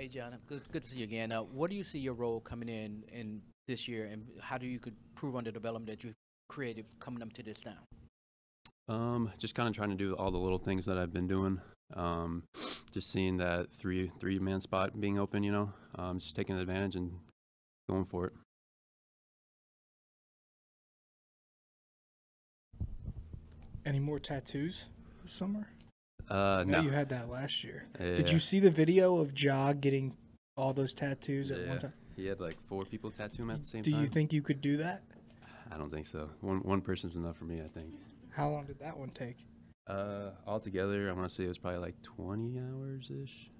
Hey, John, good, good to see you again. Uh, what do you see your role coming in in this year, and how do you could prove on the development that you've created coming up to this now? Um, just kind of trying to do all the little things that I've been doing. Um, just seeing that three three man spot being open, you know, um, just taking advantage and going for it. Any more tattoos this summer? Uh, no. you had that last year. Yeah. Did you see the video of Ja getting all those tattoos at Yeah. one time? He had like four people tattoo him at the same Do time. Do you think you could do that? I don't think so. One one person's enough for me, I think. How long did that one take? Uh, altogether, I want to say it was probably like 20 hours ish.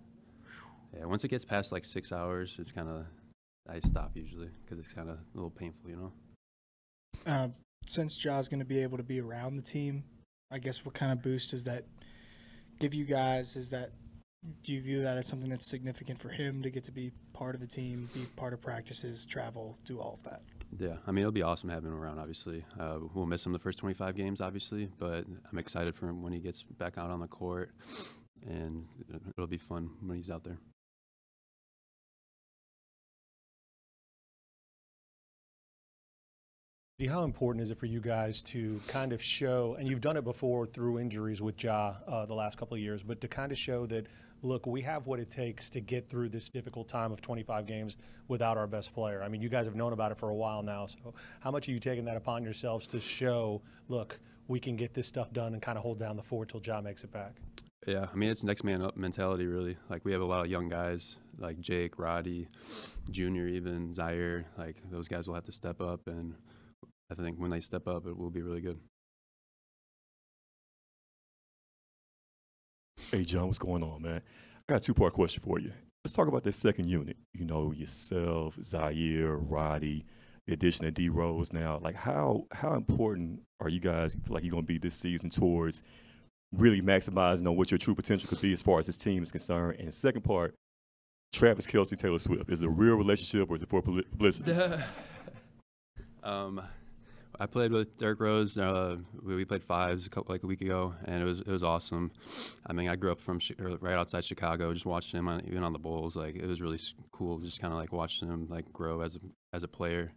Yeah, once it gets past like six hours, it's kind of I stop usually because it's kind of a little painful, you know. Uh, since Ja's going to be able to be around the team, I guess what kind of boost is that give you guys? Is that do you view that as something that's significant for him to get to be part of the team, be part of practices, travel, do all of that? Yeah, I mean it'll be awesome having him around. Obviously, uh, we'll miss him the first 25 games, obviously, but I'm excited for him when he gets back out on the court, and it'll be fun when he's out there. How important is it for you guys to kind of show, and you've done it before through injuries with Ja uh, the last couple of years, but to kind of show that, look, we have what it takes to get through this difficult time of 25 games without our best player. I mean, you guys have known about it for a while now. So, how much are you taking that upon yourselves to show, look, we can get this stuff done and kind of hold down the fort till Ja makes it back? Yeah, I mean it's next man up mentality, really. Like we have a lot of young guys, like Jake, Roddy, Junior, even Ziaire. Like those guys will have to step up, and I think when they step up, it will be really good. Hey, John, what's going on, man? I got a two part question for you. Let's talk about that second unit. You know, yourself, Ziaire, Roddy, the addition of D Rose now. Like, how how important are you guys feel like you're going to be this season towards really maximizing on what your true potential could be as far as this team is concerned? And the second part, Travis Kelce, Taylor Swift. Is it a real relationship or is it for publicity? um, I played with Derrick Rose. Uh, we, we played fives a couple, like a week ago, and it was it was awesome. I mean, I grew up from right outside Chicago, just watching him on, even on the Bulls. Like it was really cool, just kind of like watching him like grow as a as a player.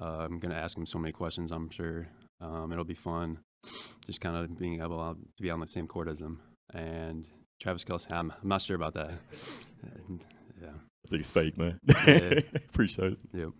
Uh, I'm gonna ask him so many questions. I'm sure um, it'll be fun, just kind of being able to be on the same court as him. And Travis Kelce, I'm, I'm not sure about that. yeah. I think it's fake, man. Yeah. Appreciate it. Yep.